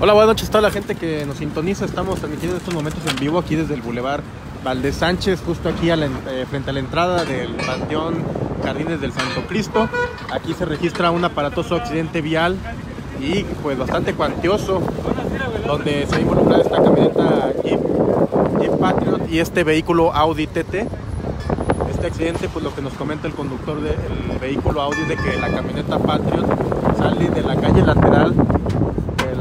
Hola, buenas noches a toda la gente que nos sintoniza. Estamos transmitiendo en estos momentos en vivo aquí desde el Boulevard Valdés Sánchez, justo aquí eh, frente a la entrada del Panteón Jardines del Santo Cristo. Aquí se registra un aparatoso accidente vial y pues bastante cuantioso, donde se ha involucrado esta camioneta Jeep, Jeep Patriot y este vehículo Audi TT. Este accidente, pues lo que nos comenta el conductor del vehículo Audi de que la camioneta Patriot sale de la calle lateral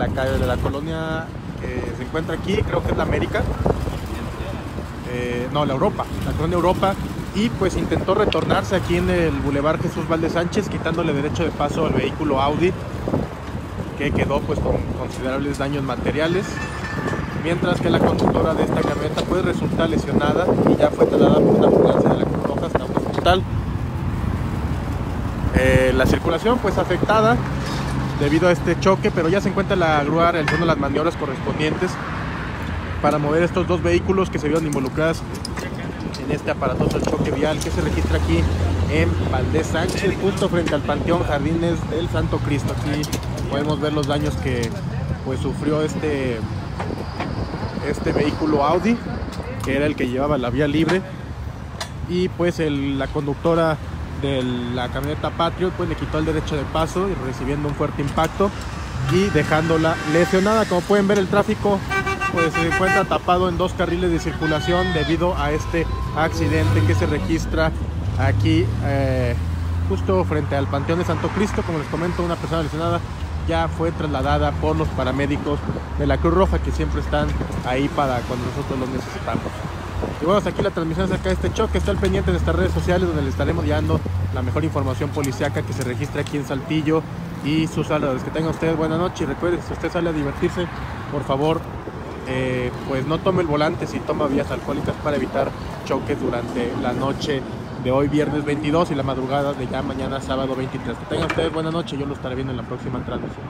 la calle de la colonia que se encuentra aquí, creo que es la América. Eh, no, la Europa, la colonia Europa. Y pues intentó retornarse aquí en el Boulevard Jesús Valdez Sánchez, quitándole derecho de paso al vehículo Audi, que quedó pues con considerables daños materiales. Mientras que la conductora de esta camioneta pues resulta lesionada y ya fue trasladada por una ambulancia de la Cruz Roja hasta un hospital. Eh, la circulación pues afectada debido a este choque, pero ya se encuentra la grúa realizando las maniobras correspondientes para mover estos dos vehículos que se vieron involucrados en este aparatoso choque vial que se registra aquí en Valdés Sánchez, justo frente al Panteón Jardines del Santo Cristo. Aquí podemos ver los daños que pues sufrió este, este vehículo Audi, que era el que llevaba la vía libre, y pues la conductora de la camioneta Patriot pues le quitó el derecho de paso y recibiendo un fuerte impacto y dejándola lesionada. Como pueden ver el tráfico pues se encuentra tapado en dos carriles de circulación debido a este accidente que se registra aquí eh, justo frente al Panteón de Santo Cristo. Como les comento, una persona lesionada ya fue trasladada por los paramédicos de la Cruz Roja que siempre están ahí para cuando nosotros los necesitamos. Y bueno, hasta aquí la transmisión acerca de este choque. Está al pendiente de nuestras redes sociales donde le estaremos dando la mejor información policiaca que se registra aquí en Saltillo y sus alrededores. Que tengan ustedes buena noche y recuerden, si usted sale a divertirse, por favor, eh, pues no tome el volante si toma vías alcohólicas para evitar choques durante la noche de hoy viernes 22 y la madrugada de ya mañana sábado 23. Que tengan ustedes buena noche, yo lo estaré viendo en la próxima transmisión.